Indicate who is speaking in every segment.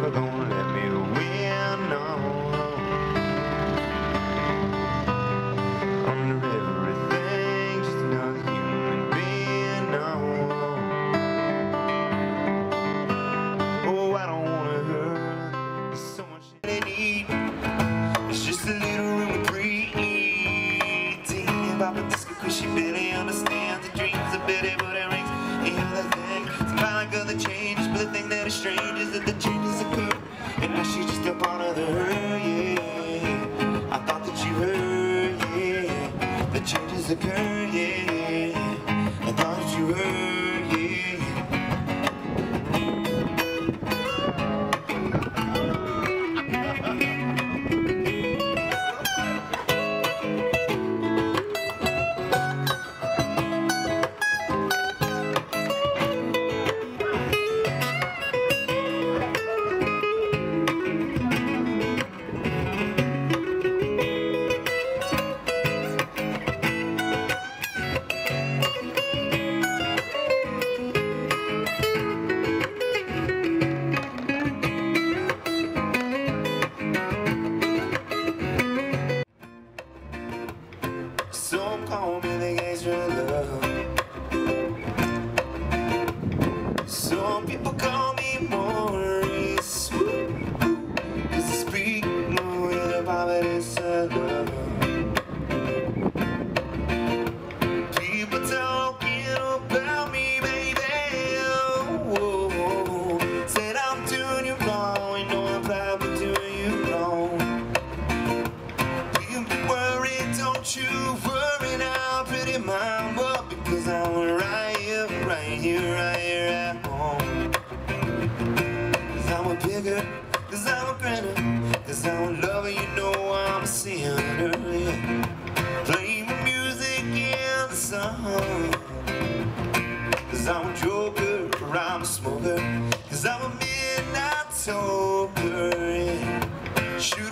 Speaker 1: never gonna let me win. No. Under everything, just another human being. No. Oh, I don't wanna hurt. There's so much I need. It's just a little room to breathe. Thinking about the disco cause she barely understands the dreams of Betty, but it rings. Hear that thing? Symbolic of the changes, but the thing that is strange is that the here, at home. Cause I'm a bigger, cause I'm a grinner, cause I'm a lover, you know I'm a sinner, yeah. Play music in the sun. Cause I'm a joker, or I'm a smoker, cause I'm a midnight toker, yeah. You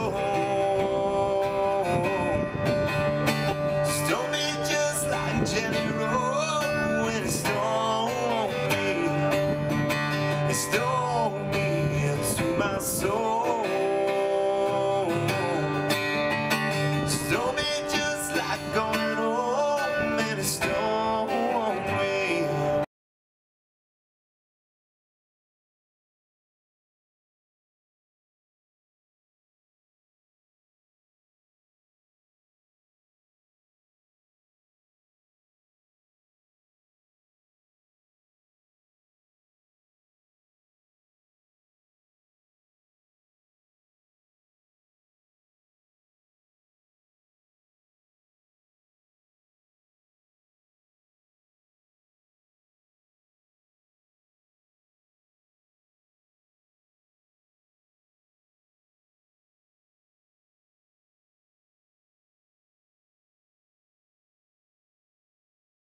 Speaker 1: Oh.